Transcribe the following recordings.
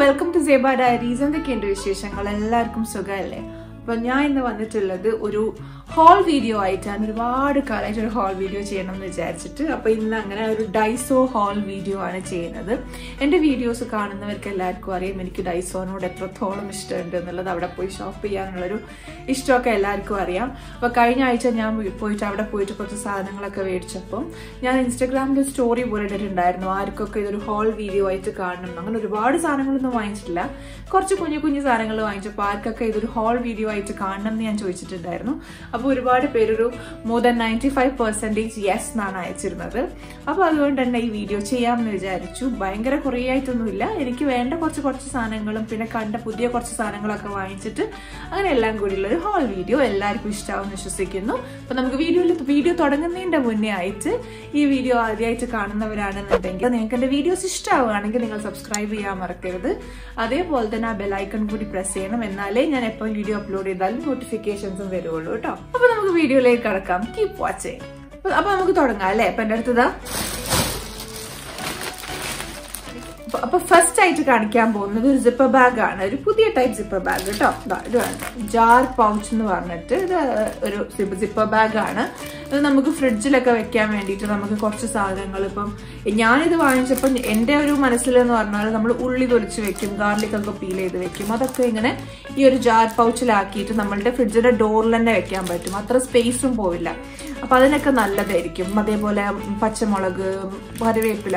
Welcome to സേബ diaries എന്തൊക്കെയുണ്ട് വിശേഷങ്ങൾ? എല്ലാവർക്കും സുഖമല്ലേ? അപ്പൊ ഞാൻ ഇന്ന് വന്നിട്ടുള്ളത് ഒരു ഹോൾ വീഡിയോ ആയിട്ടാണ് ഒരുപാട് കാലമായിട്ട് ഒരു ഹോൾ വീഡിയോ ചെയ്യണം എന്ന് വിചാരിച്ചിട്ട്. അപ്പോൾ ഇന്ന് അങ്ങനെ ഒരു ഡൈസോ ഹോൾ വീഡിയോ ആണ് ചെയ്യുന്നത്. എന്റെ വീഡിയോസ് കാണുന്നവർക്ക് എല്ലാവർക്കും അറിയാം എനിക്ക് ഡൈസോനോട് എത്രത്തോളം ഇഷ്ടമുണ്ട് എന്നുള്ളത് അവിടെ പോയി ഷോപ്പ് ചെയ്യാനുള്ളൊരു ഇഷ്ടമൊക്കെ എല്ലാവർക്കും അറിയാം. അപ്പോൾ കഴിഞ്ഞ ആഴ്ച ഞാൻ പോയിട്ട് അവിടെ പോയിട്ട് കുറച്ച് സാധനങ്ങളൊക്കെ മേടിച്ചപ്പം ഞാൻ ഇൻസ്റ്റാഗ്രാമിൽ സ്റ്റോറി പോലെ ഇട്ടിട്ടുണ്ടായിരുന്നു. ആർക്കൊക്കെ ഇതൊരു ഹോൾ വീഡിയോ ആയിട്ട് കാണണം. അങ്ങനെ ഒരുപാട് സാധനങ്ങളൊന്നും വാങ്ങിച്ചിട്ടില്ല. കുറച്ച് കുഞ്ഞു കുഞ്ഞു സാധനങ്ങൾ വാങ്ങിച്ചപ്പോൾ ആർക്കൊക്കെ ഇതൊരു ഹോൾ വീഡിയോ ആയിട്ട് കാണണം എന്ന് ഞാൻ ചോദിച്ചിട്ടുണ്ടായിരുന്നു. അപ്പോൾ ഒരുപാട് പേരൊരു more than ninety five percentage yes എന്നാണ് അയച്ചിരുന്നത്. അപ്പോൾ അതുകൊണ്ട് തന്നെ ഈ വീഡിയോ ചെയ്യാമെന്ന് വിചാരിച്ചു. ഭയങ്കര കുറേ ആയിട്ടൊന്നുമില്ല എനിക്ക് വേണ്ട കുറച്ച് കുറച്ച് സാധനങ്ങളും പിന്നെ കണ്ട പുതിയ കുറച്ച് സാധനങ്ങളൊക്കെ വാങ്ങിച്ചിട്ട് അങ്ങനെ എല്ലാം കൂടിയുള്ള ഒരു ഹോൾ വീഡിയോ എല്ലാവർക്കും ഇഷ്ടമാവും വിശ്വസിക്കുന്നു. അപ്പോൾ നമുക്ക് വീഡിയോയിൽ വീഡിയോ തുടങ്ങുന്നതിന്റെ മുന്നേ ആയിട്ട് ഈ വീഡിയോ ആദ്യമായിട്ട് കാണുന്നവരാണെന്നുണ്ടെങ്കിൽ നിങ്ങൾക്ക് എന്റെ വീഡിയോസ് ഇഷ്ടമാവുകയാണെങ്കിൽ നിങ്ങൾ സബ്സ്ക്രൈബ് ചെയ്യാൻ മറക്കരുത്. അതേപോലെ തന്നെ ആ ബെലൈക്കൺ കൂടി പ്രസ് ചെയ്യണം. എന്നാലേ ഞാൻ എപ്പോഴും വീഡിയോ അപ്ലോഡ് ചെയ്താലും നോട്ടിഫിക്കേഷൻസും വരുള്ളൂ കേട്ടോ. അപ്പൊ നമുക്ക് വീഡിയോയിലേക്ക് കടക്കാം. കീപ് വാച്ചിങ് അപ്പൊ നമുക്ക് തുടങ്ങാം അല്ലേ? അപ്പൊ എന്റെ അടുത്തതാ അപ്പൊ- ഫസ്റ്റ് ആയിട്ട് കാണിക്കാൻ പോകുന്നത് ഒരു സിപ്പർ ബാഗ് ആണ്. ഒരു പുതിയ ടൈപ്പ് സിപ്പർ ബാഗ് കേട്ടോ ജാർ പൗച്ച് എന്ന് പറഞ്ഞിട്ട് ഇത് ഒരു സിപ്പർ ബാഗ് ആണ്. ഇത് നമുക്ക് ഫ്രിഡ്ജിലൊക്കെ വെക്കാൻ വേണ്ടിയിട്ട് നമുക്ക് കുറച്ച് സാധനങ്ങൾ ഇപ്പം ഞാനിത് വാങ്ങിച്ചപ്പോൾ എന്റെ ഒരു മനസ്സിലെന്ന് പറഞ്ഞാൽ നമ്മൾ ഉള്ളി തൊലിച്ച് വെക്കും ഗാർലിക് ഒക്കെ പീൽ ചെയ്ത് വെക്കും. അതൊക്കെ ഇങ്ങനെ ഈ ഒരു ജാർ പൗച്ചിലാക്കിയിട്ട് നമ്മളുടെ ഫ്രിഡ്ജിന്റെ ഡോറിൽ തന്നെ വെക്കാൻ പറ്റും. അത്ര സ്പേസും പോവില്ല. അപ്പൊ അതിനൊക്കെ നല്ലതായിരിക്കും. അതേപോലെ പച്ചമുളക് കറിവേപ്പില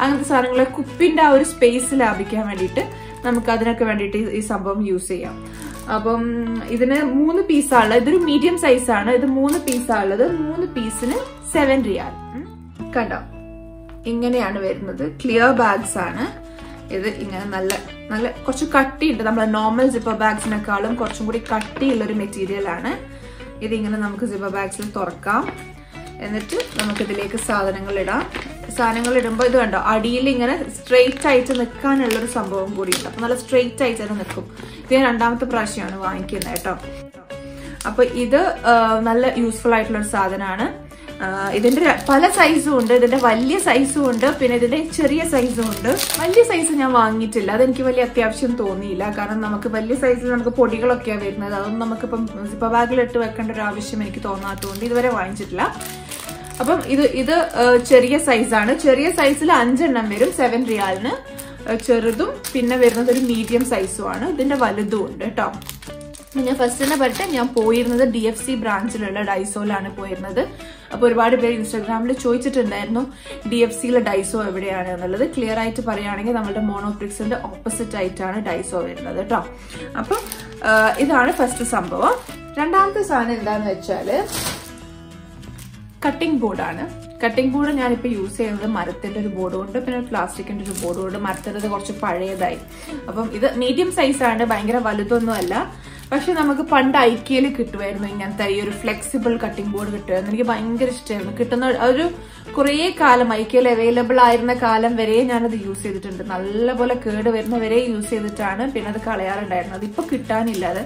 അങ്ങനത്തെ സാധനങ്ങളെ കുപ്പിന്റെ ആ ഒരു സ്പേസ് ലാഭിക്കാൻ വേണ്ടിയിട്ട് നമുക്ക് അതിനൊക്കെ വേണ്ടിയിട്ട് ഈ- സംഭവം യൂസ് ചെയ്യാം. അപ്പം ഇതിന് മൂന്ന് പീസാണ് ഇതൊരു മീഡിയം സൈസാണ് ഇത് മൂന്ന് പീസാണുള്ളത് മൂന്ന് പീസിന് സെവൻ റിയാൽ കണ്ടോ? ഇങ്ങനെയാണ് വരുന്നത്. ക്ലിയർ ബാഗ്സ് ആണ്. ഇത് ഇങ്ങനെ നല്ല നല്ല കുറച്ച് കട്ടിയുണ്ട്. നമ്മുടെ നോർമൽ ജിപ്പർ ബാഗ്സിനെക്കാളും കുറച്ചും കൂടി കട്ടിയുള്ളൊരു മെറ്റീരിയൽ ആണ്. ഇതിങ്ങനെ നമുക്ക് സിബ ബാഗ്സിൽ തുറക്കാം. എന്നിട്ട് നമുക്ക് ഇതിലേക്ക് സാധനങ്ങൾ ഇടാം. സാധനങ്ങൾ ഇടുമ്പോൾ ഇത് കണ്ടോ അടിയിൽ ഇങ്ങനെ സ്ട്രെയിറ്റ് ആയിട്ട് നിൽക്കാനുള്ളൊരു സംഭവം കൂടിയുണ്ട്. അപ്പം നല്ല സ്ട്രെയിറ്റ് ആയിട്ട് തന്നെ നിൽക്കും. ഇത് ഞാൻ രണ്ടാമത്തെ പ്രാവശ്യമാണ് വാങ്ങിക്കുന്നത് കേട്ടോ. അപ്പൊ ഇത് നല്ല യൂസ്ഫുൾ ആയിട്ടുള്ളൊരു സാധനമാണ്. ഇതിന്റെ പല സൈസും ഉണ്ട്. ഇതിന്റെ വലിയ സൈസും ഉണ്ട്. പിന്നെ ഇതിന്റെ ചെറിയ സൈസും ഉണ്ട്. വലിയ സൈസ് ഞാൻ വാങ്ങിയിട്ടില്ല. അതെനിക്ക് വലിയ അത്യാവശ്യം തോന്നിയില്ല. കാരണം നമുക്ക് വലിയ സൈസിൽ നമുക്ക് പൊടികളൊക്കെയാണ് വരുന്നത്. അതൊന്നും നമുക്കിപ്പം സിപ്പ ബാഗിലിട്ട് വെക്കേണ്ട ഒരു ആവശ്യം എനിക്ക് തോന്നാത്തതുകൊണ്ട് ഇതുവരെ വാങ്ങിച്ചിട്ടില്ല. അപ്പം ഇത് ഇത് ചെറിയ സൈസാണ് ചെറിയ സൈസിൽ അഞ്ചെണ്ണം വരും. സെവൻ റിയാലിന് ചെറുതും പിന്നെ വരുന്നത് ഒരു മീഡിയം സൈസും ആണ്. ഇതിന്റെ വലുതും ഉണ്ട് കേട്ടോ ഞാൻ ഫസ്റ്റ് തന്നെ പറയട്ടെ ഞാൻ പോയിരുന്നത് ഡി എഫ് സി ബ്രാഞ്ചിലുള്ള ഡൈസോലാണ് പോയിരുന്നത്. അപ്പോൾ ഒരുപാട് പേര് ഇൻസ്റ്റാഗ്രാമിൽ ചോദിച്ചിട്ടുണ്ടായിരുന്നു ഡി എഫ് സിയിലെ ഡൈസോ എവിടെയാണ് എന്നുള്ളത്. ക്ലിയർ ആയിട്ട് പറയുകയാണെങ്കിൽ നമ്മുടെ മോണോപ്രിക്സിന്റെ ഓപ്പോസിറ്റ് ആയിട്ടാണ് ഡൈസോ വരുന്നത് കേട്ടോ അപ്പം ഇതാണ് ഫസ്റ്റ് സംഭവം. രണ്ടാമത്തെ സാധനം എന്താന്ന് വെച്ചാൽ കട്ടിംഗ് ബോർഡാണ് കട്ടിംഗ് ബോർഡ് ഞാനിപ്പോൾ യൂസ് ചെയ്യുന്നത് മരത്തിന്റെ ഒരു ബോർഡ് കൊണ്ട് പിന്നെ പ്ലാസ്റ്റിക്കിന്റെ ഒരു ബോർഡ് കൊണ്ട്. മരത്തിന്റെ കുറച്ച് പഴയതായി. അപ്പം ഇത് മീഡിയം സൈസ് ആണ് ഭയങ്കര വലുതൊന്നും അല്ല പക്ഷെ നമുക്ക് പണ്ട് ഐക്യയിൽ കിട്ടുമായിരുന്നു ഇങ്ങനത്തെ ഈ ഒരു ഫ്ലെക്സിബിൾ കട്ടിംഗ് ബോർഡ് കിട്ടുമായിരുന്നു എനിക്ക് ഭയങ്കര ഇഷ്ടമായിരുന്നു കിട്ടുന്ന ഒരു കുറേ കാലം ഐക്യയിൽ അവൈലബിൾ ആയിരുന്ന കാലം വരെ ഞാനത് യൂസ് ചെയ്തിട്ടുണ്ട്. നല്ലപോലെ കേട് വരുന്ന വരെ യൂസ് ചെയ്തിട്ടാണ് പിന്നെ അത് കളയാറുണ്ടായിരുന്നത്. ഇപ്പൊ കിട്ടാനില്ല. അത്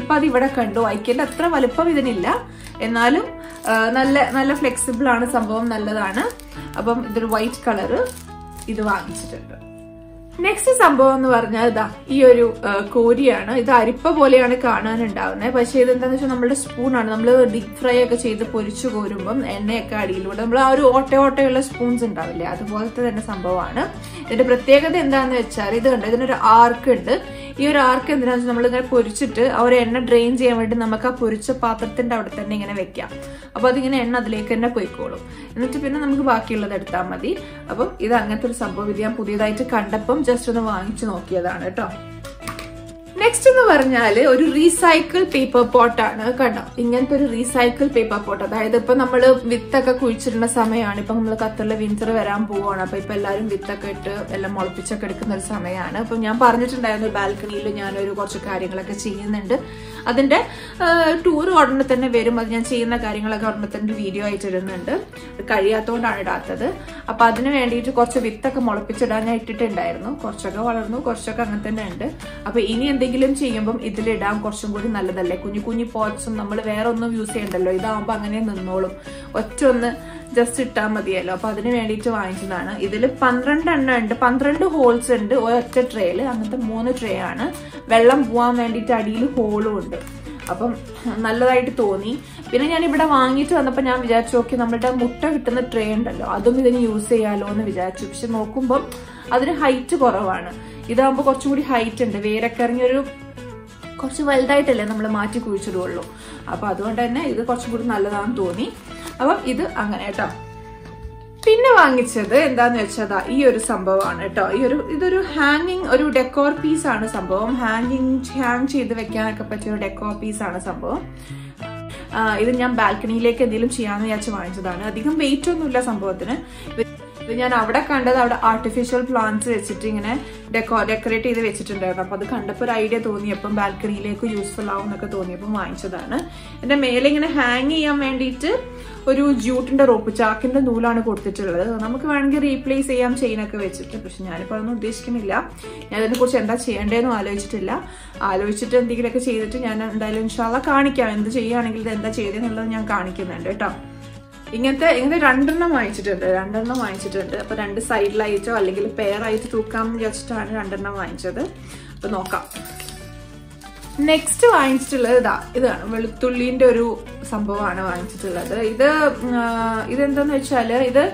ഇപ്പൊ അത് ഇവിടെ കണ്ടു. ഐക്യന്റെ അത്ര വലുപ്പം ഇതിനില്ല. എന്നാലും നല്ല നല്ല ഫ്ലെക്സിബിൾ ആണ്. സംഭവം നല്ലതാണ്. അപ്പം ഇതൊരു വൈറ്റ് കളറ് ഇത് വാങ്ങിച്ചിട്ടുണ്ട്. നെക്സ്റ്റ് സംഭവം എന്ന് പറഞ്ഞാൽ ഇതാ ഈ ഒരു കോരിയാണ്. ഇത് അരിപ്പ പോലെയാണ് കാണാനുണ്ടാവുന്നത്. പക്ഷേ ഇത് എന്താണെന്ന് വെച്ചാൽ നമ്മുടെ സ്പൂണാണ്. നമ്മൾ ഡീപ് ഫ്രൈ ഒക്കെ ചെയ്ത് പൊരിച്ചു കോരുമ്പം എണ്ണയൊക്കെ അടിയിലൂടെ നമ്മൾ ആ ഒരു ഓട്ട ഓട്ടയുള്ള സ്പൂൺസ് ഉണ്ടാവില്ലേ? അതുപോലത്തെ തന്നെ സംഭവമാണ്. ഇതിന്റെ പ്രത്യേകത എന്താണെന്ന് വെച്ചാൽ ഇത് കണ്ടോ? ഇതിനൊരു ആർക്ക് ഉണ്ട് ഈ ഒരു ആർക്ക് എന്തിനാ നമ്മളിങ്ങനെ പൊരിച്ചിട്ട് ആ ഒരു എണ്ണ ഡ്രെയിൻ ചെയ്യാൻ വേണ്ടി നമുക്ക് ആ പൊരിച്ച പാത്രത്തിന്റെ അവിടെ തന്നെ ഇങ്ങനെ വെക്കാം. അപ്പൊ അതിങ്ങനെ എണ്ണ അതിലേക്ക് തന്നെ പോയിക്കോളും. എന്നിട്ട് പിന്നെ നമുക്ക് ബാക്കിയുള്ളത് എടുത്താൽ മതി. അപ്പം ഇത് അങ്ങനത്തെ ഒരു സംഭവം ഇത് ഞാൻ പുതിയതായിട്ട് കണ്ടപ്പം ജസ്റ്റ് ഒന്ന് വാങ്ങിച്ചു നോക്കിയതാണ് കേട്ടോ. നെക്സ്റ്റ് എന്ന് പറഞ്ഞാൽ ഒരു റീസൈക്കിൾ പേപ്പർ പോട്ടാണ് കണ്ടോ? ഇങ്ങനത്തെ ഒരു റീസൈക്കിൾ പേപ്പർ പോട്ട് അതായത് ഇപ്പൊ നമ്മൾ വിത്തൊക്കെ കുഴിച്ചിടുന്ന സമയമാണ് ഇപ്പൊ നമ്മൾ ഖത്തറിലെ വിന്റർ വരാൻ പോവാണ്. അപ്പൊ ഇപ്പൊ എല്ലാവരും വിത്തൊക്കെ ഇട്ട് എല്ലാം മുളപ്പിച്ചൊക്കെ എടുക്കുന്ന ഒരു സമയമാണ് അപ്പൊ ഞാൻ പറഞ്ഞിട്ടുണ്ടായിരുന്നു ബാൽക്കണിയിൽ ഞാനൊരു കുറച്ച് കാര്യങ്ങളൊക്കെ ചെയ്യുന്നുണ്ട്. അതിന്റെ ടൂർ ഉടനെ തന്നെ വരും. അത് ഞാൻ ചെയ്യുന്ന കാര്യങ്ങളൊക്കെ ഉടനെ തന്നെ വീഡിയോ ആയിട്ട് ഇടുന്നുണ്ട്. കഴിയാത്തതുകൊണ്ടാണ് ഇടാത്തത്. അപ്പോൾ അതിന് വേണ്ടിയിട്ട് കുറച്ച് വിത്തൊക്കെ മുളപ്പിച്ചിടാൻ ഞാൻ ഇട്ടിട്ടുണ്ടായിരുന്നു. കുറച്ചൊക്കെ വളർന്നു കുറച്ചൊക്കെ അങ്ങനെ തന്നെ ഉണ്ട്. അപ്പോൾ ഇനി എന്തെങ്കിലും ചെയ്യുമ്പം ഇതിലിടാൻ കുറച്ചും കൂടി നല്ലതല്ലേ? കുഞ്ഞു കുഞ്ഞു പോട്ട്സും നമ്മൾ വേറെ ഒന്നും യൂസ് ചെയ്യണ്ടല്ലോ. ഇതാകുമ്പോൾ അങ്ങനെ നിന്നോളും. ഒറ്റ ഒന്ന് ജസ്റ്റ് ഇട്ടാൽ മതിയല്ലോ. അപ്പൊ അതിന് വേണ്ടിയിട്ട് വാങ്ങിച്ചതാണ്. ഇതിൽ പന്ത്രണ്ട് എണ്ണം ഉണ്ട്. പന്ത്രണ്ട് ഹോൾസ് ഉണ്ട് ഒരൊറ്റ ട്രേയിൽ അങ്ങനത്തെ മൂന്ന് ട്രേ ആണ്. വെള്ളം പോവാൻ വേണ്ടിയിട്ട് അടിയിൽ ഹോളും ഉണ്ട്. അപ്പം നല്ലതായിട്ട് തോന്നി. പിന്നെ ഞാൻ ഇവിടെ വാങ്ങിയിട്ട് വന്നപ്പോൾ ഞാൻ വിചാരിച്ചു ഓക്കെ നമ്മുടെ മുട്ട കിട്ടുന്ന ട്രേ ഉണ്ടല്ലോ. അതും ഇതിന് യൂസ് ചെയ്യാലോ എന്ന് വിചാരിച്ചു. പക്ഷെ നോക്കുമ്പം അതിന് ഹൈറ്റ് കുറവാണ്. ഇതാകുമ്പോൾ കുറച്ചും കൂടി ഹൈറ്റ് ഉണ്ട്. വേരൊക്കെ ഇറങ്ങിയൊരു കുറച്ച് വലുതായിട്ടല്ലേ നമ്മൾ മാറ്റി കുഴിച്ചിടുള്ളൂ. അപ്പൊ അതുകൊണ്ട് തന്നെ ഇത് കുറച്ചും കൂടി നല്ലതാണെന്ന് തോന്നി. അപ്പം ഇത് അങ്ങനെ കേട്ടോ. പിന്നെ വാങ്ങിച്ചത് എന്താന്ന് വെച്ചതാ ഈ ഒരു സംഭവമാണ് കേട്ടോ. ഈ ഒരു ഇതൊരു ഹാങ്ങിങ് ഒരു ഡെക്കോർ പീസ് ആണ് സംഭവം. ഹാങ്ങിങ് ഹാങ് ചെയ്ത് വെക്കാനൊക്കെ പറ്റിയ ഒരു ഡെക്കോർ പീസ് ആണ് സംഭവം. ഇത് ഞാൻ ബാൽക്കണിയിലേക്ക് എന്തെങ്കിലും ചെയ്യാമെന്ന് വിചാരിച്ച് വാങ്ങിച്ചതാണ്. അധികം വെയിറ്റ് ഒന്നുമില്ല സംഭവത്തിന്. ഇത് ഞാൻ അവിടെ കണ്ടത് അവിടെ ആർട്ടിഫിഷ്യൽ പ്ലാന്റ്സ് വെച്ചിട്ട് ഇങ്ങനെ ഡെക്കോ ഡെക്കറേറ്റ് ചെയ്ത് വെച്ചിട്ടുണ്ടായിരുന്നു. അപ്പൊ അത് കണ്ടപ്പോൾ ഒരു ഐഡിയ തോന്നിയപ്പം ബാൽക്കണിയിലേക്ക് യൂസ്ഫുൾ ആവും എന്നൊക്കെ തോന്നിയപ്പോൾ വാങ്ങിച്ചതാണ്. എന്റെ മേലെ ഇങ്ങനെ ഹാങ് ചെയ്യാൻ വേണ്ടിയിട്ട് ഒരു ജൂട്ടിന്റെ റോപ്പ് ചാക്കിന്റെ നൂലാണ് കൊടുത്തിട്ടുള്ളത്. നമുക്ക് വേണമെങ്കിൽ റീപ്ലേസ് ചെയ്യാം ചെയിനൊക്കെ വെച്ചിട്ട്. പക്ഷെ ഞാനിപ്പോൾ അതൊന്നും ഉദ്ദേശിക്കുന്നില്ല. ഞാൻ അതിനെ കുറിച്ച് എന്താ ചെയ്യേണ്ടതെന്നും ആലോചിച്ചിട്ടില്ല. ആലോചിച്ചിട്ട് എന്തെങ്കിലുമൊക്കെ ചെയ്തിട്ട് ഞാൻ എന്തായാലും ഇൻഷാല്ല കാണിക്കാം. എന്ത് ചെയ്യുകയാണെങ്കിൽ ഇത് എന്താ ചെയ്തതെന്നുള്ളത് ഞാൻ കാണിക്കുന്നുണ്ട് കേട്ടോ. ഇങ്ങനത്തെ ഇങ്ങനത്തെ രണ്ടെണ്ണം വാങ്ങിച്ചിട്ടുണ്ട്. രണ്ടെണ്ണം വാങ്ങിച്ചിട്ടുണ്ട്. അപ്പൊ രണ്ട് സൈഡിലായിട്ടോ അല്ലെങ്കിൽ പെയറായിട്ട് തൂക്കാം വിചാരിച്ചിട്ടാണ് രണ്ടെണ്ണം വാങ്ങിച്ചത്. അപ്പൊ നോക്കാം. നെക്സ്റ്റ് വാങ്ങിച്ചിട്ടുള്ളത് ഇതാ ഇതാണ്. വെളുത്തുള്ളിന്റെ ഒരു സംഭവമാണ് വാങ്ങിച്ചിട്ടുള്ളത്. ഇത് ഇതെന്താന്ന് വെച്ചാൽ ഇത്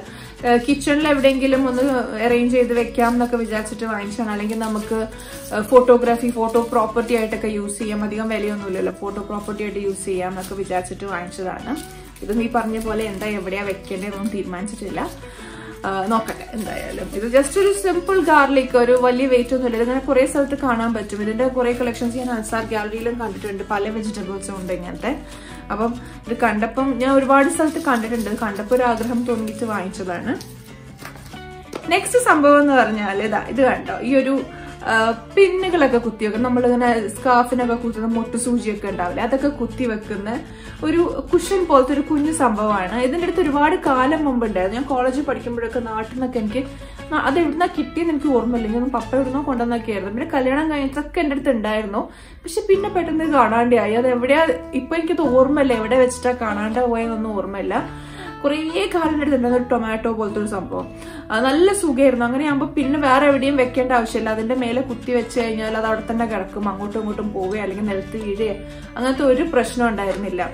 കിച്ചണിൽ എവിടെയെങ്കിലും ഒന്ന് അറേഞ്ച് ചെയ്ത് വെക്കാം എന്നൊക്കെ വിചാരിച്ചിട്ട് വാങ്ങിച്ചാണ് അല്ലെങ്കിൽ നമുക്ക് ഫോട്ടോഗ്രാഫി ഫോട്ടോ പ്രോപ്പർട്ടി ആയിട്ടൊക്കെ യൂസ് ചെയ്യാം. അധികം വിലയൊന്നുമില്ലല്ലോ. ഫോട്ടോ പ്രോപ്പർട്ടി ആയിട്ട് യൂസ് ചെയ്യാം എന്നൊക്കെ വിചാരിച്ചിട്ട് വാങ്ങിച്ചതാണ്. ഇത് നീ പറഞ്ഞ പോലെ എന്താ എവിടെയാ വെക്കേണ്ടതെന്നൊന്നും തീരുമാനിച്ചിട്ടില്ല. നോക്കട്ടെ എന്തായാലും. ഇത് ജസ്റ്റ് ഒരു സിമ്പിൾ ഗാർലിക് ഒരു വലിയ വെയിറ്റ് ഒന്നും ഇല്ല ഇതിങ്ങനെ കുറെ സ്ഥലത്ത് കാണാൻ പറ്റും. ഇതിന്റെ കുറേ കളക്ഷൻസ് ഞാൻ അൻസാർ ഗാലറിയിലും കണ്ടിട്ടുണ്ട്. പല വെജിറ്റബിൾസും ഉണ്ട് ഇങ്ങനത്തെ. അപ്പം ഇത് കണ്ടപ്പം ഞാൻ ഒരുപാട് സ്ഥലത്ത് കണ്ടിട്ടുണ്ട്. കണ്ടപ്പോൾ ഒരു ആഗ്രഹം തോന്നിയിട്ട് വാങ്ങിച്ചതാണ്. നെക്സ്റ്റ് സംഭവം എന്ന് പറഞ്ഞാൽ ഇതാ ഇത് കണ്ടോ? ഈ ഒരു പിന്നുകളൊക്കെ കുത്തി വെക്കും നമ്മളിങ്ങനെ സ്കാർഫിനൊക്കെ കുത്തുന്ന മുട്ടു സൂചിയൊക്കെ ഉണ്ടാവില്ലേ അതൊക്കെ കുത്തി വെക്കുന്ന ഒരു കുഷൻ പോലത്തെ ഒരു കുഞ്ഞു സംഭവമാണ്. ഇതിന്റെ അടുത്ത് ഒരുപാട് കാലം മുമ്പ് ഉണ്ടായിരുന്നു ഞാൻ കോളേജിൽ പഠിക്കുമ്പോഴൊക്കെ നാട്ടിൽ നിന്നൊക്കെ എനിക്ക് അത് എവിടുന്ന കിട്ടിയെന്ന് എനിക്ക് ഓർമ്മയില്ല. ഞാൻ പപ്പ എവിടുന്നോ കൊണ്ടുവന്നൊക്കെ ആയിരുന്നു പിന്നെ കല്യാണം കഴിഞ്ഞതൊക്കെ എന്റെ അടുത്ത് ഉണ്ടായിരുന്നു. പക്ഷെ പിന്നെ പെട്ടെന്ന് കാണാണ്ടായി. അത് എവിടെയാ ഇപ്പൊ എനിക്കത് ഓർമ്മയില്ല. എവിടെ വെച്ചിട്ടാ കാണാണ്ട പോയെന്നൊന്നും ഓർമ്മയില്ല. കുറേ കാലം എടുത്തിട്ടുണ്ട്. ഒരു ടൊമാറ്റോ പോലത്തെ ഒരു സംഭവം. അത് നല്ല സുഖമായിരുന്നു അങ്ങനെയാകുമ്പോൾ പിന്നെ വേറെ എവിടെയും വെക്കേണ്ട ആവശ്യമില്ല. അതിന്റെ മേലെ കുത്തി വെച്ച് കഴിഞ്ഞാൽ അത് അവിടെ തന്നെ കിടക്കും. അങ്ങോട്ടും ഇങ്ങോട്ടും പോവുകയോ അല്ലെങ്കിൽ നിലത്ത് വീഴുകയോ അങ്ങനത്തെ ഒരു പ്രശ്നം ഉണ്ടായിരുന്നില്ല.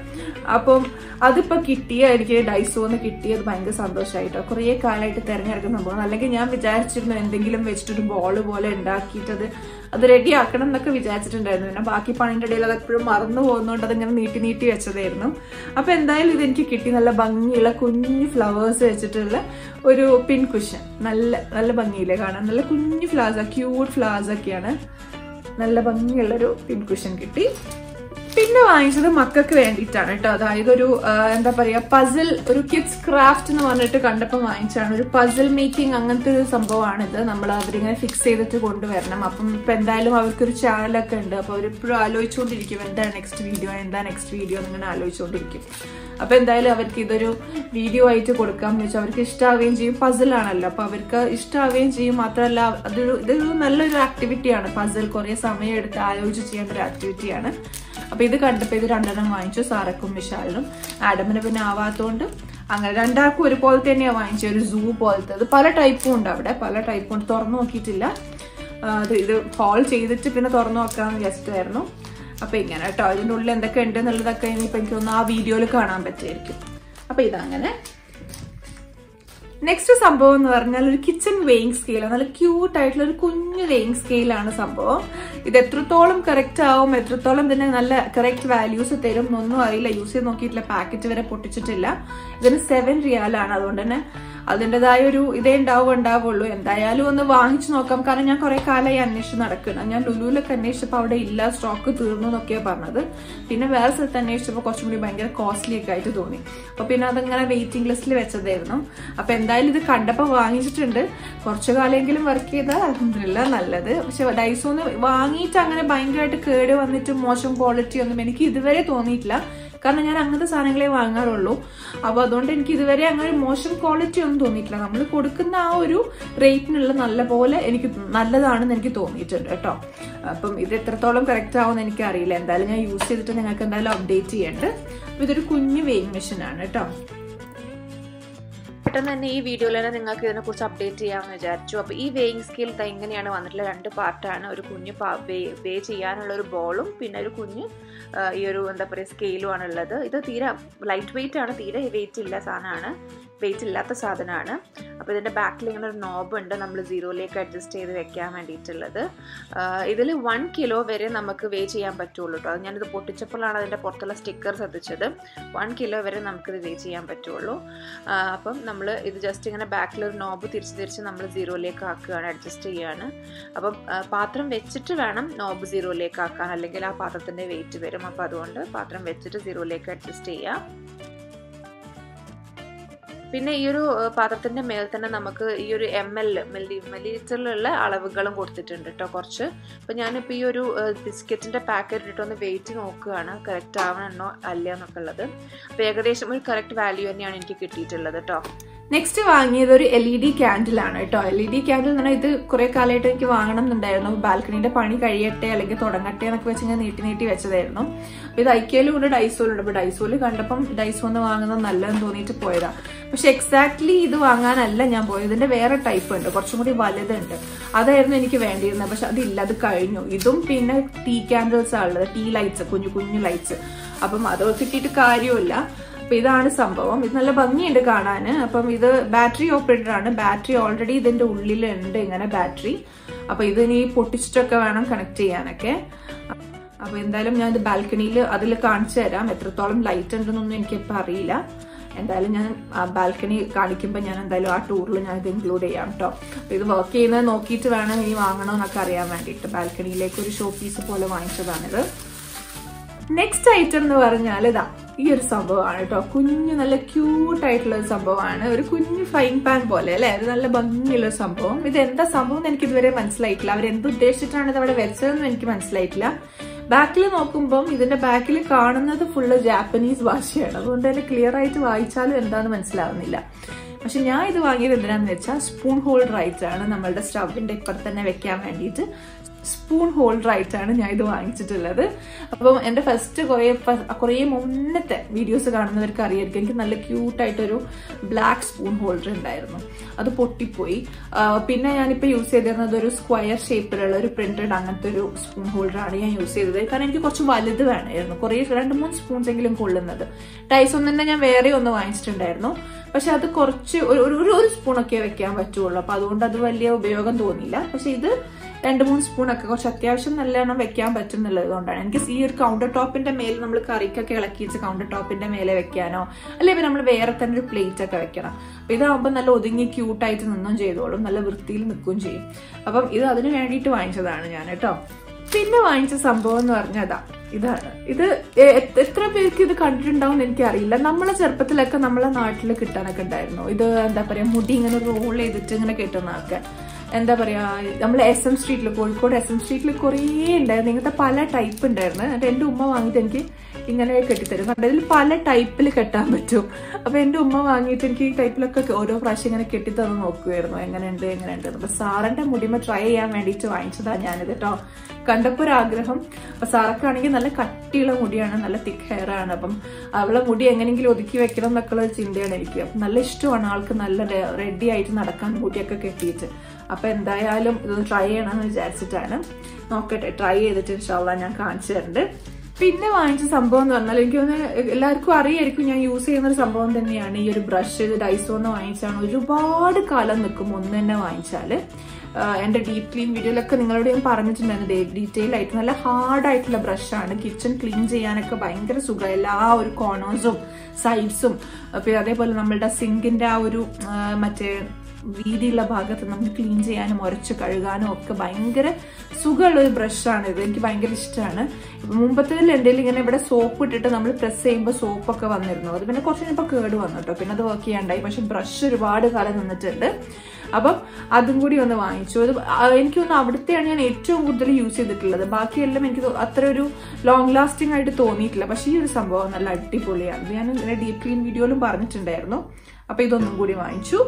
അപ്പം അതിപ്പോ കിട്ടിയ എനിക്ക് ഡൈസോന്ന് കിട്ടിയത് ഭയങ്കര സന്തോഷമായിട്ടോ കുറേ കാലമായിട്ട് തിരഞ്ഞെടുക്കുന്ന സംഭവം. അല്ലെങ്കിൽ ഞാൻ വിചാരിച്ചിരുന്നു എന്തെങ്കിലും വെച്ചിട്ടൊരു ബോൾ പോലെ ഉണ്ടാക്കിയിട്ടത് അത് റെഡി ആക്കണം എന്നൊക്കെ വിചാരിച്ചിട്ടുണ്ടായിരുന്നു. പിന്നെ ബാക്കി പണിന്റെ ഇടയിൽ അത് എപ്പോഴും മറന്നു പോകുന്നതുകൊണ്ട് അതിങ്ങനെ നീട്ടി നീട്ടി വെച്ചതായിരുന്നു. അപ്പോൾ എന്തായാലും ഇതെനിക്ക് കിട്ടി. നല്ല ഭംഗിയുള്ള കുഞ്ഞു ഫ്ലവേഴ്സ് വെച്ചിട്ടുള്ള ഒരു പിൻ കുഷൻ. നല്ല നല്ല ഭംഗിയില്ലേ കാണാൻ? നല്ല കുഞ്ഞു ഫ്ലവേഴ്സ് ക്യൂട്ട് ഫ്ലവേഴ്സ് ഒക്കെയാണ്. നല്ല ഭംഗിയുള്ളൊരു പിൻ കുഷൻ കിട്ടി. പിന്നെ വാങ്ങിച്ചത് മക്കൾക്ക് വേണ്ടിയിട്ടാണ് കേട്ടോ. അതായത് ഒരു എന്താ പറയുക പസിൽ ഒരു കിഡ്സ് ക്രാഫ്റ്റ് എന്ന് പറഞ്ഞിട്ട് കണ്ടപ്പോൾ വാങ്ങിച്ചാണ് ഒരു പസിൽ മേക്കിംഗ് അങ്ങനത്തെ ഒരു സംഭവമാണിത്. നമ്മൾ അവരിങ്ങനെ ഫിക്സ് ചെയ്തിട്ട് കൊണ്ടുവരണം. അപ്പം ഇപ്പം എന്തായാലും അവർക്കൊരു ചാനലൊക്കെ ഉണ്ട്. അപ്പോൾ അവരിപ്പോഴും ആലോചിച്ചുകൊണ്ടിരിക്കും. എന്താ നെക്സ്റ്റ് വീഡിയോ എന്താ നെക്സ്റ്റ് വീഡിയോ എന്നിങ്ങനെ ആലോചിച്ചുകൊണ്ടിരിക്കും. അപ്പോൾ എന്തായാലും അവർക്ക് ഇതൊരു വീഡിയോ ആയിട്ട് കൊടുക്കാം എന്ന് വെച്ചാൽ അവർക്ക് ഇഷ്ടമാവുകയും ചെയ്യും. പസിലാണല്ലോ അപ്പോൾ അവർക്ക് ഇഷ്ടമാവുകയും ചെയ്യും. മാത്രമല്ല അതൊരു ഇതൊരു നല്ലൊരു ആക്ടിവിറ്റിയാണ് പസിൽ കുറേ സമയം എടുത്ത് ആലോചിച്ച് ചെയ്യേണ്ട ഒരു ആക്ടിവിറ്റിയാണ് അപ്പൊ ഇത് കണ്ടപ്പോ ഇത് രണ്ടെണ്ണം വാങ്ങിച്ചു സാറക്കും വിശാലിനും. ആഡമിന് പിന്നെ ആവാത്തോണ്ട് അങ്ങനെ രണ്ടാൾക്കും ഒരുപോലെ തന്നെയാണ് വാങ്ങിച്ചത് ഒരു സൂ പോലത്തെ ഇത് പല ടൈപ്പും ഉണ്ട് അവിടെ പല ടൈപ്പും ഉണ്ട്. തുറന്നു നോക്കിയിട്ടില്ല. ഇത് ഹോൾ ചെയ്തിട്ട് പിന്നെ തുറന്നു നോക്കാമെന്ന് വിചാരിച്ചിട്ടായിരുന്നു. അപ്പൊ ഇങ്ങനെ കേട്ടോ. അതിന്റെ ഉള്ളിൽ എന്തൊക്കെ ഉണ്ട് എന്നുള്ളതൊക്കെ ഇനിയിപ്പോ എനിക്ക് തോന്നുന്നു ആ വീഡിയോയിൽ കാണാൻ പറ്റുമായിരിക്കും അപ്പൊ ഇതങ്ങനെ നെക്സ്റ്റ് സംഭവം എന്ന് പറഞ്ഞാൽ ഒരു കിച്ചൺ വെയിങ് സ്കെയിൽ നല്ല ക്യൂട്ട് ആയിട്ടുള്ള ഒരു കുഞ്ഞു വെയിങ് സ്കെയിലാണ് സംഭവം. ഇത് എത്രത്തോളം കറക്റ്റ് ആവും എത്രത്തോളം തന്നെ നല്ല കറക്റ്റ് വാല്യൂസ് തരും ഒന്നും അറിയില്ല. യൂസ് ചെയ്ത് നോക്കിയിട്ടില്ല പാക്കറ്റ് വരെ പൊട്ടിച്ചിട്ടില്ല. ഇതിന് സെവൻ റിയാലാണ് അതുകൊണ്ട് തന്നെ അതിന്റെതായ ഒരു ഇതേ ഉണ്ടാവും ഉണ്ടാവുള്ളൂ. എന്തായാലും ഒന്ന് വാങ്ങിച്ചു നോക്കാം. കാരണം ഞാൻ കുറെ കാലമായി അന്വേഷിച്ച് നടക്കണം ഞാൻ ലുലുവിലൊക്കെ അന്വേഷിച്ചപ്പോൾ അവിടെ ഇല്ല സ്റ്റോക്ക് തീർന്നു എന്നൊക്കെയാണ് പറഞ്ഞത്. പിന്നെ വേറെ സ്ഥലത്ത് അന്വേഷിച്ചപ്പോൾ കുറച്ചും കൂടി ഭയങ്കര കോസ്റ്റ്ലി ഒക്കെ ആയിട്ട് തോന്നി. അപ്പൊ പിന്നെ അതങ്ങനെ വെയിറ്റിംഗ് ലിസ്റ്റിൽ വെച്ചതായിരുന്നു. അപ്പൊ എന്തായാലും ഇത് കണ്ടപ്പോൾ വാങ്ങിച്ചിട്ടുണ്ട്. കുറച്ചു കാലമെങ്കിലും വർക്ക് ചെയ്താൽ അലഹമില്ല നല്ലത്. പക്ഷെ ഡൈസോന്ന് വാങ്ങിയിട്ട് അങ്ങനെ ഭയങ്കരമായിട്ട് കേട് വന്നിട്ട് മോശം ക്വാളിറ്റി ഒന്നും എനിക്ക് ഇതുവരെ തോന്നിയിട്ടില്ല. കാരണം ഞാൻ അങ്ങനത്തെ സാധനങ്ങളെ വാങ്ങാറുള്ളൂ. അപ്പോൾ അതുകൊണ്ട് എനിക്ക് ഇതുവരെ അങ്ങനെ മോശം ക്വാളിറ്റി ഒന്നും തോന്നിയിട്ടില്ല. നമ്മൾ കൊടുക്കുന്ന ആ ഒരു റേറ്റിനുള്ള നല്ല പോലെ എനിക്ക് നല്ലതാണെന്ന് എനിക്ക് തോന്നിയിട്ടുണ്ട് കേട്ടോ. അപ്പം ഇത് എത്രത്തോളം കറക്റ്റ് ആവുമെന്ന് എനിക്ക് അറിയില്ല എന്തായാലും ഞാൻ യൂസ് ചെയ്തിട്ട് നിങ്ങൾക്ക് എന്തായാലും അപ്ഡേറ്റ് ചെയ്യേണ്ടത് അപ്പോൾ ഇതൊരു കുഞ്ഞ് വെയിങ് മെഷീൻ ആണ് കേട്ടോ. പെട്ടെന്ന് തന്നെ ഈ വീഡിയോയിൽ തന്നെ നിങ്ങൾക്ക് ഇതിനെക്കുറിച്ച് അപ്ഡേറ്റ് ചെയ്യാമെന്ന് വിചാരിച്ചു. അപ്പോൾ ഈ വേയിങ് സ്കെയിൽ എങ്ങനെയാണ് വന്നിട്ടുള്ള രണ്ട് പാർട്ടാണ് ഒരു കുഞ്ഞ് വേ ചെയ്യാനുള്ള ഒരു ബോളും പിന്നെ ഒരു കുഞ്ഞ് ഈ ഒരു എന്താ പറയുക സ്കെയിലും ആണുള്ളത്. ഇത് തീരെ ലൈറ്റ് വെയിറ്റ് ആണ് തീരെ വെയിറ്റ് ഇല്ല സാധനമാണ്. വെയിറ്റ് ഇല്ലാത്ത സാധനമാണ്. അപ്പോൾ ഇതിന്റെ ബാക്കിൽ ഇങ്ങനെ ഒരു നോബ് ഉണ്ട്. നമ്മൾ സീറോയിലേക്ക് അഡ്ജസ്റ്റ് ചെയ്ത് വെക്കാൻ വേണ്ടിയിട്ടുള്ളത്. ഇതിൽ വൺ കിലോ വരെ നമുക്ക് വേ ചെയ്യാൻ പറ്റുള്ളൂ കേട്ടോ അത് ഞാനിത് പൊട്ടിച്ചപ്പോഴാണ് അതിന്റെ പുറത്തുള്ള സ്റ്റിക്കർ ശ്രദ്ധിച്ചത്. വൺ കിലോ വരെ നമുക്കിത് വേ ചെയ്യാൻ പറ്റുള്ളൂ. അപ്പം നമ്മൾ ഇത് ജസ്റ്റ് ഇങ്ങനെ ബാക്കിൽ ഒരു നോബ് തിരിച്ച് തിരിച്ച് നമ്മൾ സീറോയിലേക്ക് ആക്കുകയാണ് അഡ്ജസ്റ്റ് ചെയ്യുകയാണ്. അപ്പം പാത്രം വെച്ചിട്ട് വേണം നോബ് സീറോയിലേക്ക് ആക്കാൻ. അല്ലെങ്കിൽ ആ പാത്രത്തിന്റെ വെയിറ്റ് വരും. അപ്പോൾ അതുകൊണ്ട് പാത്രം വെച്ചിട്ട് സീറോയിലേക്ക് അഡ്ജസ്റ്റ് ചെയ്യാം. പിന്നെ ഈ ഒരു പാത്രത്തിന്റെ മേൽ തന്നെ നമുക്ക് ഈ ഒരു എം എൽ മില്ലി മില്ലിലിറ്ററിലുള്ള അളവുകളും കൊടുത്തിട്ടുണ്ട് കേട്ടോ കുറച്ച്. അപ്പം ഞാനിപ്പോൾ ഈ ഒരു ബിസ്ക്കറ്റിന്റെ പാക്കറ്റ് ഇട്ടിട്ടൊന്ന് വെയിറ്റ് നോക്കുകയാണ്. കറക്റ്റ് ആവണമെന്നോ അല്ല എന്നൊക്കെ ഉള്ളത്. അപ്പോൾ ഏകദേശം ഒരു കറക്റ്റ് വാല്യൂ തന്നെയാണ് എനിക്ക് കിട്ടിയിട്ടുള്ളത് കേട്ടോ നെക്സ്റ്റ് വാങ്ങിയത് ഒരു എൽ ഇ ഡി ക്യാൻഡിൽ ആണ് കേട്ടോ എൽ ഇ ഡി ക്യാൻഡിൽ എന്ന് പറഞ്ഞാൽ ഇത് കുറെ കാലമായിട്ട് എനിക്ക് വാങ്ങണം എന്നുണ്ടായിരുന്നു. ബാൽക്കണിന്റെ പണി കഴിയട്ടെ അല്ലെങ്കിൽ തുടങ്ങട്ടെ എന്നൊക്കെ വെച്ച് ഞാൻ നീട്ടി നീട്ടി വെച്ചതായിരുന്നു. അപ്പൊ ഇത് ഐക്യയിലും ഉണ്ട് ഡൈസോലും ഉണ്ട്. അപ്പൊ ഡൈസോൽ കണ്ടപ്പം ഡൈസോന്ന് വാങ്ങുന്നത് നല്ലതെന്ന് തോന്നിയിട്ട് പോയതാ. പക്ഷെ എക്സാക്ട്ലി ഇത് വാങ്ങാനല്ല ഞാൻ പോയത്. ഇതിന്റെ വേറെ ടൈപ്പ് ഉണ്ട്. കുറച്ചും കൂടി വലുതുണ്ട്. അതായിരുന്നു എനിക്ക് വേണ്ടിയിരുന്നത്. പക്ഷെ അതില്ല. അത് കഴിഞ്ഞു. ഇതും പിന്നെ ടീ ക്യാൻഡിൽസ് ഉള്ളത്. ടീ ലൈറ്റ്സ് കുഞ്ഞു കുഞ്ഞു ലൈറ്റ്സ് അപ്പം അത് കിട്ടിയിട്ട് കാര്യമില്ല അപ്പൊ ഇതാണ് സംഭവം. ഇത് നല്ല ഭംഗിയുണ്ട് കാണാൻ അപ്പം ഇത് ബാറ്ററി ഓപ്പറേറ്റഡ് ആണ്. ബാറ്ററി ഓൾറെഡി ഇതിന്റെ ഉള്ളിലുണ്ട് ഇങ്ങനെ ബാറ്ററി അപ്പൊ ഇത് ഇനി പൊട്ടിച്ചിട്ടൊക്കെ വേണം കണക്ട് ചെയ്യാനൊക്കെ. അപ്പൊ എന്തായാലും ഞാൻ ഇത് ബാൽക്കണിയിൽ അതിൽ കാണിച്ചു തരാം. എത്രത്തോളം ലൈറ്റ് ഉണ്ടെന്നൊന്നും എനിക്കിപ്പോ അറിയില്ല. എന്തായാലും ഞാൻ ബാൽക്കണി കാണിക്കുമ്പോൾ ഞാൻ എന്തായാലും ആ ടൂറിൽ ഞാൻ ഇത് ഇൻക്ലൂഡ് ചെയ്യാം കേട്ടോ ഇത് വർക്ക് ചെയ്യുന്നത് നോക്കിയിട്ട് വേണം ഇനി വാങ്ങണോ എന്നൊക്കെ അറിയാൻ വേണ്ടിയിട്ട് ബാൽക്കണിയിലേക്ക് ഒരു ഷോ പീസ് പോലെ വാങ്ങിച്ചതാണിത്. നെക്സ്റ്റ് ഐറ്റം എന്ന് പറഞ്ഞാൽ ഇതാ ഈ ഒരു സംഭവമാണ് കേട്ടോ കുഞ്ഞു നല്ല ക്യൂട്ട് ആയിട്ടുള്ള ഒരു സംഭവമാണ്. ഒരു കുഞ്ഞു ഫ്രൈൻ പാൻ പോലെ അല്ലേ? അത് നല്ല ഭംഗിയുള്ള സംഭവം. ഇത് എന്താ സംഭവം എന്ന് എനിക്ക് ഇതുവരെ മനസ്സിലായിട്ടില്ല. അവർ എന്ത് ഉദ്ദേശിച്ചിട്ടാണ് ഇത് അവിടെ വെച്ചതെന്ന് എനിക്ക് മനസ്സിലായിട്ടില്ല. ബാക്കിൽ നോക്കുമ്പം ഇതിന്റെ ബാക്കിൽ കാണുന്നത് ഫുള്ള് ജാപ്പനീസ് ഭാഷയാണ്. അതുകൊണ്ട് തന്നെ ക്ലിയർ ആയിട്ട് വായിച്ചാലും എന്താണെന്ന് മനസ്സിലാവുന്നില്ല. പക്ഷെ ഞാൻ ഇത് വാങ്ങിയത് എന്തിനാന്ന് വെച്ചാൽ സ്പൂൺ ഹോൾഡർ ആയിട്ടാണ് നമ്മളുടെ സ്റ്റവിന്റെ ഇപ്പുറത്ത് തന്നെ വെക്കാൻ വേണ്ടിയിട്ട്. സ്പൂൺ ഹോൾഡർ ആയിട്ടാണ് ഞാൻ ഇത് വാങ്ങിച്ചിട്ടുള്ളത്. അപ്പം എന്റെ ഫസ്റ്റ് കുറേ കുറേ മുന്നത്തെ വീഡിയോസ് കാണുന്നവർക്ക് അറിയായിരിക്കും. എനിക്ക് നല്ല ക്യൂട്ടായിട്ടൊരു ബ്ലാക്ക് സ്പൂൺ ഹോൾഡർ ഉണ്ടായിരുന്നു. അത് പൊട്ടിപ്പോയി. പിന്നെ ഞാനിപ്പോൾ യൂസ് ചെയ്തിരുന്നത് ഒരു സ്ക്വയർ ഷേപ്പിലുള്ള ഒരു പ്രിന്റഡ് അങ്ങനത്തെ ഒരു സ്പൂൺ ഹോൾഡറാണ് ഞാൻ യൂസ് ചെയ്തത്. കാരണം എനിക്ക് കുറച്ച് വലുത് വേണമായിരുന്നു. കുറേ രണ്ട് മൂന്ന് സ്പൂൺസ് എങ്കിലും കൊള്ളുന്നത്. ടൈസൊന്നും തന്നെ ഞാൻ വേറെ ഒന്ന് വാങ്ങിച്ചിട്ടുണ്ടായിരുന്നു. പക്ഷെ അത് കുറച്ച് ഒരു ഒരു സ്പൂണൊക്കെ വെക്കാൻ പറ്റുള്ളൂ. അപ്പൊ അതുകൊണ്ട് അത് വലിയ ഉപയോഗം തോന്നിയില്ല. പക്ഷെ ഇത് രണ്ട് മൂന്ന് സ്പൂണൊക്കെ. കുറച്ച് അത്യാവശ്യം നല്ലവണ്ണം വെക്കാൻ പറ്റും എന്നുള്ളത് കൊണ്ടാണ്. എനിക്ക് ഈ ഒരു കൗണ്ടർ ടോപ്പിന്റെ മേൽ നമ്മൾ കറിക്കൊക്കെ ഇളക്കി വെച്ച് കൗണ്ടർ ടോപ്പിന്റെ മേലെ വെക്കാനോ അല്ലെങ്കിൽ നമ്മൾ വേറെ തന്നെ ഒരു പ്ലേറ്റ് ഒക്കെ വെക്കണം. അപ്പൊ ഇതാകുമ്പോൾ നല്ല ഒതുങ്ങി ക്യൂട്ടായിട്ട് നിന്നും ചെയ്തോളും. നല്ല വൃത്തിയിൽ നിൽക്കുകയും ചെയ്യും. അപ്പം ഇത് അതിന് വേണ്ടിയിട്ട് വാങ്ങിച്ചതാണ് ഞാൻ കേട്ടോ പിന്നെ വാങ്ങിച്ച സംഭവം എന്ന് പറഞ്ഞതാ ഇതാണ്. ഇത് എത്ര പേർക്ക് ഇത് കണ്ടിട്ടുണ്ടാവും എനിക്ക് അറിയില്ല നമ്മളെ ചെറുപ്പത്തിലൊക്കെ നമ്മളെ നാട്ടിൽ കിട്ടാനൊക്കെ ഉണ്ടായിരുന്നു. ഇത് എന്താ പറയാ മുടി ഇങ്ങനെ റോൾ ചെയ്തിട്ട് ഇങ്ങനെ കെട്ടുന്നതൊക്കെ എന്താ പറയാ നമ്മൾ എസ് എം സ്ട്രീറ്റിൽ കോഴിക്കോട് എസ് എം സ്ട്രീറ്റിൽ കുറേ ഉണ്ടായിരുന്നു ഇങ്ങനത്തെ പല ടൈപ്പ് ഉണ്ടായിരുന്നു എന്നിട്ട് എന്റെ ഉമ്മ വാങ്ങിയിട്ട് എനിക്ക് ഇങ്ങനെ കെട്ടിത്തരും. അതിൽ പല ടൈപ്പിൽ കെട്ടാൻ പറ്റും. അപ്പൊ എന്റെ ഉമ്മ വാങ്ങിയിട്ട് എനിക്ക് ഈ ടൈപ്പിലൊക്കെ ഓരോ പ്രാവശ്യം ഇങ്ങനെ കെട്ടിത്തന്ന് നോക്കുമായിരുന്നു എങ്ങനെയുണ്ട് എങ്ങനെയുണ്ട് അപ്പൊ സാറിന്റെ മുടിമ ട്രൈ ചെയ്യാൻ വേണ്ടിയിട്ട് വാങ്ങിച്ചതാണ് ഞാനിത് കേട്ടോ കണ്ടപ്പോ ഒരു ആഗ്രഹം. അപ്പൊ സാറൊക്കെ നല്ല കട്ടിയുള്ള മുടിയാണ് നല്ല തിക്ക് ഹെയർ ആണ്. അപ്പം അവളെ മുടി എങ്ങനെയെങ്കിലും ഒതുക്കി വെക്കണം എന്നൊക്കെ ഉള്ള ചിന്തയാണ് എനിക്ക്. നല്ല ഇഷ്ടമാണ് ആൾക്ക് നല്ല റെഡി ആയിട്ട് നടക്കാൻ മുടിയൊക്കെ കെട്ടിയിട്ട്. അപ്പൊ എന്തായാലും ഇതൊന്ന് ട്രൈ ചെയ്യണമെന്ന് വിചാരിച്ചിട്ടാണ്. നോക്കട്ടെ ട്രൈ ചെയ്തിട്ട് ഇൻഷാല്ല ഞാൻ കാണിച്ചു തരുന്നുണ്ട് പിന്നെ വാങ്ങിച്ച സംഭവം എന്ന് പറഞ്ഞാൽ എനിക്ക് തോന്നുന്നു എല്ലാവർക്കും അറിയായിരിക്കും ഞാൻ യൂസ് ചെയ്യുന്ന ഒരു സംഭവം തന്നെയാണ്. ഈ ഒരു ബ്രഷ് ഡൈസോന്ന് വാങ്ങിച്ചാണ്. ഒരുപാട് കാലം നിൽക്കും ഒന്ന് തന്നെ വാങ്ങിച്ചാൽ എന്റെ ഡീപ് ക്ലീൻ വീഡിയോയിലൊക്കെ നിങ്ങളോട് ഞാൻ പറഞ്ഞിട്ടുണ്ടായിരുന്നു. ഡീറ്റെയിൽ ആയിട്ട് നല്ല ഹാർഡായിട്ടുള്ള ബ്രഷാണ് കിച്ചൺ ക്ലീൻ ചെയ്യാനൊക്കെ ഭയങ്കര സുഖം. എല്ലാ ഒരു കോർണേഴ്സും സൈഡ്സും പിന്നെ അതേപോലെ നമ്മളുടെ സിങ്കിന്റെ ആ ഒരു മറ്റേ വീതിയുള്ള ഭാഗത്ത് നമുക്ക് ക്ലീൻ ചെയ്യാനും ഉരച്ച് കഴുകാനും ഒക്കെ ഭയങ്കര സുഖമുള്ള ഒരു ഇത് എനിക്ക് ഭയങ്കര ഇഷ്ടമാണ്. മുമ്പത്തേതിൽ എന്തെങ്കിലും ഇങ്ങനെ ഇവിടെ സോപ്പ് ഇട്ടിട്ട് നമ്മൾ പ്രസ് ചെയ്യുമ്പോൾ സോപ്പൊക്കെ വന്നിരുന്നു. അത് പിന്നെ കുറച്ച് കഴിഞ്ഞപ്പോൾ കേട് വന്നു കേട്ടോ പിന്നെ അത് വർക്ക് ചെയ്യാണ്ടായി. പക്ഷെ ബ്രഷ് ഒരുപാട് കാലം നിന്നിട്ടുണ്ട്. അപ്പം അതും കൂടി ഒന്ന് വാങ്ങിച്ചു. അത് എനിക്ക് തോന്നുന്നു അവിടുത്തെയാണ് ഞാൻ ഏറ്റവും കൂടുതൽ യൂസ് ചെയ്തിട്ടുള്ളത്. ബാക്കിയെല്ലാം എനിക്ക് അത്ര ഒരു ലോങ് ലാസ്റ്റിംഗ് ആയിട്ട് തോന്നിയിട്ടില്ല. പക്ഷേ ഈ ഒരു സംഭവം നല്ല അടിപൊളിയാണ്. ഞാൻ ഡീപ് ക്ലീൻ വീഡിയോയിലും പറഞ്ഞിട്ടുണ്ടായിരുന്നു. അപ്പോൾ ഇതൊന്നും കൂടി വാങ്ങിച്ചു.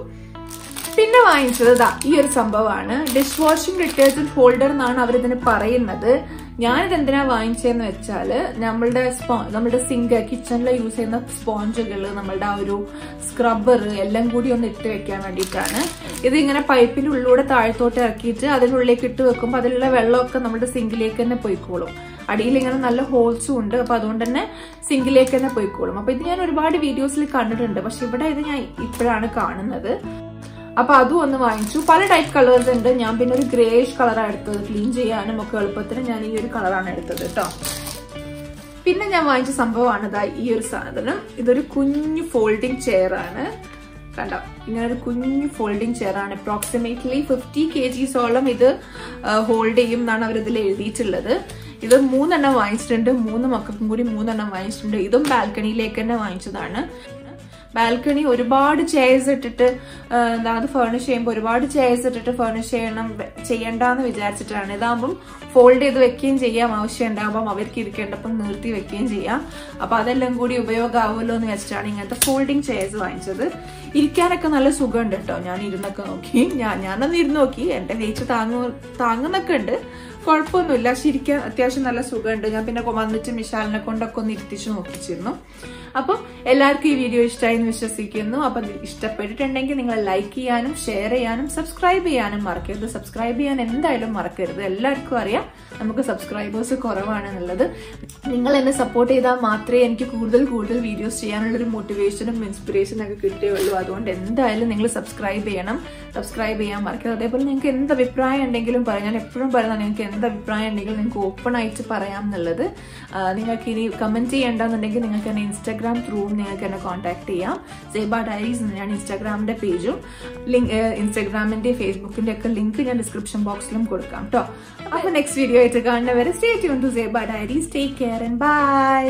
പിന്നെ വാങ്ങിച്ചത് ഈ ഒരു സംഭവമാണ്. ഡിഷ് വാഷിംഗ് ഡിറ്റർജന്റ് ഹോൾഡർ എന്നാണ് അവരിതിന് പറയുന്നത്. ഞാനിത് എന്തിനാ വാങ്ങിച്ചതെന്ന് വെച്ചാൽ നമ്മളുടെ സ്പോ നമ്മുടെ സിങ്ക് കിച്ചണിൽ യൂസ് ചെയ്യുന്ന സ്പോഞ്ചുകൾ നമ്മളുടെ ആ ഒരു സ്ക്രബ്ബർ എല്ലാം കൂടി ഒന്ന് ഇട്ട് വെക്കാൻ വേണ്ടിയിട്ടാണ്. ഇത് ഇങ്ങനെ പൈപ്പിന്റെ ഉള്ളിലൂടെ താഴ്ത്തോട്ട് ഇറക്കിയിട്ട് അതിനുള്ളിലേക്ക് ഇട്ട് വെക്കുമ്പോൾ അതിലുള്ള വെള്ളമൊക്കെ നമ്മുടെ സിങ്കിലേക്ക് തന്നെ പോയിക്കോളും. അടിയിൽ ഇങ്ങനെ നല്ല ഹോൾസും ഉണ്ട്. അപ്പൊ അതുകൊണ്ട് തന്നെ സിങ്കിലേക്ക് തന്നെ പോയിക്കോളും. അപ്പൊ ഇത് ഞാൻ ഒരുപാട് വീഡിയോസിൽ കണ്ടിട്ടുണ്ട്. പക്ഷെ ഇവിടെ ഇത് ഞാൻ ഇപ്പോഴാണ് കാണുന്നത്. അപ്പൊ അതും ഒന്ന് വാങ്ങിച്ചു. പല ടൈപ്പ് കളേഴ്സ് ഉണ്ട്. ഞാൻ പിന്നെ ഒരു ഗ്രേഷ് കളറാണ് എടുത്തത്. ക്ലീൻ ചെയ്യാനും ഒക്കെ എളുപ്പത്തിന് ഞാൻ ഈ ഒരു കളറാണ് എടുത്തത് കേട്ടോ പിന്നെ ഞാൻ വാങ്ങിച്ച സംഭവമാണ് ഇതാ ഈ ഒരു സാധനം. ഇതൊരു കുഞ്ഞു ഫോൾഡിംഗ് ചെയർ ആണ്. കണ്ടോ? ഇങ്ങനെ ഒരു കുഞ്ഞു ഫോൾഡിംഗ് ചെയർ ആണ്. അപ്രോക്സിമേറ്റ്ലി ഫിഫ്റ്റി കെ ജിസോളം ഇത് ഹോൾഡ് ചെയ്യും എന്നാണ് അവർ ഇതിൽ എഴുതിയിട്ടുള്ളത്. ഇത് മൂന്നെണ്ണം വാങ്ങിച്ചിട്ടുണ്ട്. മൂന്ന് മക്കൾക്കും കൂടി മൂന്നെണ്ണം വാങ്ങിച്ചിട്ടുണ്ട്. ഇതും ബാൽക്കണിയിലേക്ക് തന്നെ വാങ്ങിച്ചതാണ്. ബാൽക്കണി ഒരുപാട് ചെയർസ് ഇട്ടിട്ട് എന്താ അത് ഫേർണിഷ് ചെയ്യുമ്പോൾ ഒരുപാട് ചെയർസ് ഇട്ടിട്ട് ഫേർണിഷ് ചെയ്യണം ചെയ്യണ്ടെന്ന് വിചാരിച്ചിട്ടാണ്. ഇതാകുമ്പം ഫോൾഡ് ചെയ്ത് വെക്കുകയും ചെയ്യാം. ആവശ്യം ഉണ്ടാകുമ്പം അവർക്ക് ഇരിക്കേണ്ടപ്പം നിർത്തി വെക്കുകയും ചെയ്യാം. അപ്പം അതെല്ലാം കൂടി ഉപയോഗമാവുമല്ലോ എന്ന് വെച്ചിട്ടാണ് ഇങ്ങനത്തെ ഫോൾഡിങ് ചെയർസ് വാങ്ങിച്ചത്. ഇരിക്കാനൊക്കെ നല്ല സുഖമുണ്ട് കേട്ടോ. ഞാൻ ഇരുന്നൊക്കെ നോക്കി. ഞാൻ ഞാനൊന്ന് ഇരുന്ന് നോക്കി. എന്റെ വെയിറ്റ് താങ്ങു താങ്ങുന്നൊക്കെ ഉണ്ട്. കുഴപ്പമൊന്നുമില്ല. ശരിക്കും അത്യാവശ്യം നല്ല സുഖമുണ്ട്. ഞാൻ പിന്നെ വന്നിട്ട് മിഷാലിനെ കൊണ്ടൊക്കെ ഒന്ന് ഇരുത്തിച്ച് നോക്കിച്ചിരുന്നു. അപ്പം എല്ലാവർക്കും ഈ വീഡിയോ ഇഷ്ടമായി എന്ന് വിശ്വസിക്കുന്നു. അപ്പം ഇഷ്ടപ്പെട്ടിട്ടുണ്ടെങ്കിൽ നിങ്ങൾ ലൈക്ക് ചെയ്യാനും ഷെയർ ചെയ്യാനും സബ്സ്ക്രൈബ് ചെയ്യാനും മറക്കരുത്. സബ്സ്ക്രൈബ് ചെയ്യാൻ എന്തായാലും മറക്കരുത്. എല്ലാവർക്കും അറിയാം നമുക്ക് സബ്സ്ക്രൈബേഴ്സ് കുറവാണെന്നുള്ളത്. നിങ്ങൾ എന്നെ സപ്പോർട്ട് ചെയ്താൽ മാത്രമേ എനിക്ക് കൂടുതൽ കൂടുതൽ വീഡിയോസ് ചെയ്യാനുള്ളൊരു മോട്ടിവേഷനും ഇൻസ്പിറേഷനും ഒക്കെ കിട്ടുകയുള്ളൂ. അതുകൊണ്ട് എന്തായാലും നിങ്ങൾ സബ്സ്ക്രൈബ് ചെയ്യണം. സബ്സ്ക്രൈബ് ചെയ്യാൻ മറക്കരുത്. അതേപോലെ നിങ്ങൾക്ക് എന്ത് അഭിപ്രായം ഉണ്ടെങ്കിലും പറയാം. ഞാൻ എപ്പോഴും പറയുന്നത് നിങ്ങൾക്ക് എന്ത് അഭിപ്രായം ഉണ്ടെങ്കിലും നിങ്ങൾക്ക് ഓപ്പൺ ആയിട്ട് പറയാം എന്നുള്ളത്. നിങ്ങൾക്ക് ഇനി കമന്റ് ചെയ്യേണ്ടെന്നുണ്ടെങ്കിൽ നിങ്ങൾക്ക് എന്നെ ഇൻസ്റ്റാഗ്രാം ത്രൂവും നിങ്ങൾക്ക് എന്നെ കോൺടാക്ട് ചെയ്യാം. സേബ ഡയറീസ് ഞാൻ ഇൻസ്റ്റാഗ്രാമിന്റെ പേജും. ലിങ്ക് ഇൻസ്റ്റാഗ്രാമിന്റെ ഫേസ്ബുക്കിന്റെ ഒക്കെ ലിങ്ക് ഞാൻ ഡിസ്ക്രിപ്ഷൻ ബോക്സിലും കൊടുക്കാം കേട്ടോ അപ്പൊ നെക്സ്റ്റ് വീഡിയോ ആയിട്ട് കാണുന്നവരെ stay tune Seba diaries take care and bye